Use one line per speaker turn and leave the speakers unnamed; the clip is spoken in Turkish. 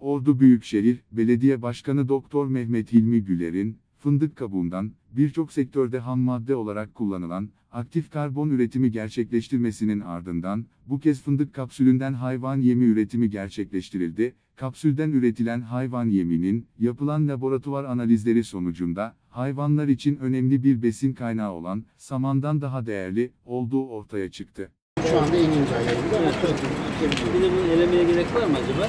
Ordu Büyükşehir Belediye Başkanı Doktor Mehmet Hilmi Güler'in, fındık kabuğundan, birçok sektörde ham madde olarak kullanılan, aktif karbon üretimi gerçekleştirmesinin ardından, bu kez fındık kapsülünden hayvan yemi üretimi gerçekleştirildi. Kapsülden üretilen hayvan yeminin, yapılan laboratuvar analizleri sonucunda, hayvanlar için önemli bir besin kaynağı olan, samandan daha değerli, olduğu ortaya çıktı.
Şu anda en ince ayarında
Bir de bunu elemeye gerek var mı acaba?